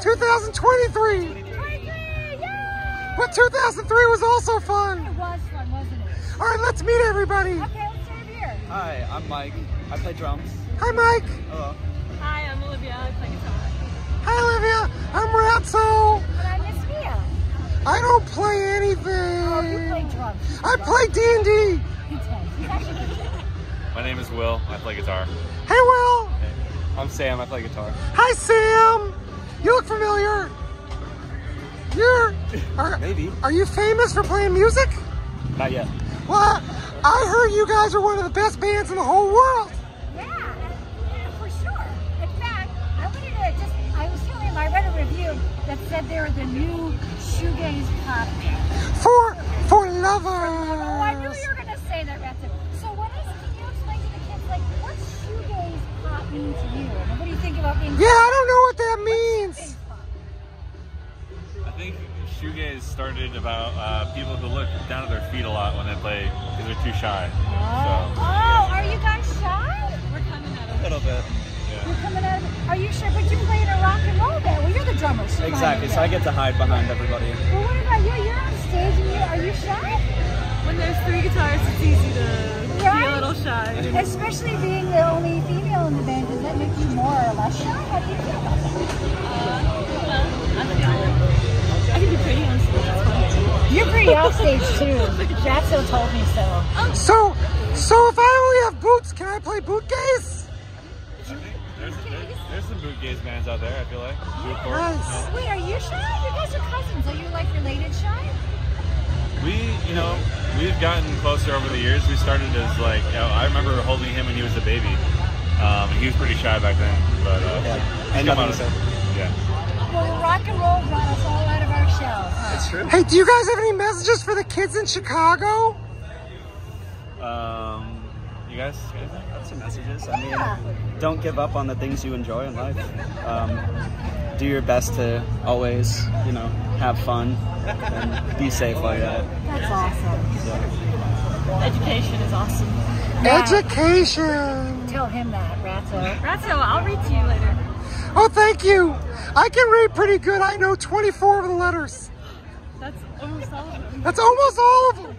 23. 23, yay! But 2003 was also fun. It was fun, wasn't it? All right, let's meet everybody. Okay, let's start here. Hi, I'm Mike. I play drums. Hi, Mike. Hello. Hi, I'm Olivia. I play guitar. Hi, Olivia. I'm Ratso. And I'm Miss Mia. I don't play anything. Oh, you play drums. I play D&D. He's actually good. My name is Will. I play guitar. Hey, Will. I'm Sam. I play guitar. Hi, Sam. You look familiar. You're. Are, Maybe. are you famous for playing music? Not yet. Well, I heard you guys are one of the best bands in the whole world. Yeah, yeah, for sure. In fact, I wanted to just, I was telling him, I read a review that said they're the new shoegaze pop band. For for lovers. Oh, I knew you were going to say that, Ratso. So what is, can you explain to the kids, like, what's shoegaze pop mean to you? And what do you think about being Yeah, think shoegaze started about uh, people who look down at their feet a lot when they play because they're too shy. Oh, So, oh, are you guys shy? We're coming out of A little bit. You're coming out of, are you sure? But you play in a rock and roll band. Well, you're the drummer. so Exactly. So I get to hide behind everybody. Well, what about you? You're on stage and you, are you shy? When there's three guitars, it's easy to be Right. a little shy. Especially being the only female in the band, does that make you more or less shy? How do you feel about that? Uh, fun. You're pretty off stage too. Ratso told me so. So so if I only have boots, can I play boot gaze? I think there's, there's, there's some bootgaze bands out there, I feel like. Bootcore. Nice. Wait, are you shy? You guys are cousins. Are you like related shy? We, you know, we've gotten closer over the years. We started as like, you know, I remember holding him when he was a baby. Um, he was pretty shy back then, but uh, Yeah. And come nothing out to of- say. Yeah. Well, rock and roll brought us all out of our shells. huh? It's true. Hey, do you guys have any messages for the kids in Chicago? Um, you guys? That's some messages. I mean, don't give up on the things you enjoy in life. Um, do your best to always, you know, have fun and be safe while you're at. That's awesome. So, Education is awesome. Education. Tell him that, Ratso. Ratso, I'll read to you later. Oh, thank you. I can read pretty good. I know 24 of the letters. That's almost all of them. That's almost all of them.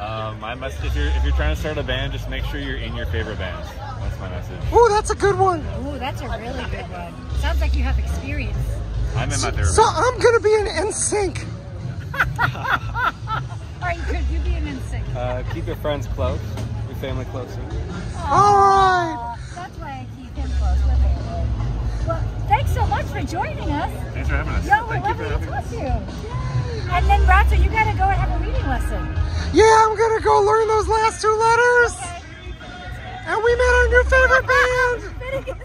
Um, my message: if you're if you're trying to start a band, just make sure you're in your favorite bands. That's my message. Ooh, that's a good one. Ooh, that's a really good one. Sounds like you have experience. I'm in my favorite. So band. I'm gonna be an NSYNC. All right, could you be an insect? uh, keep your friends close, your family closer. All right. That's why I keep him close with me. Well, thanks so much for joining us. Thanks for having us. Yo, we're Thank you for lovely to talk to you. And then, Ratso, you gotta go and have a reading lesson. Yeah, I'm gonna go learn those last two letters. And we met our new favorite band.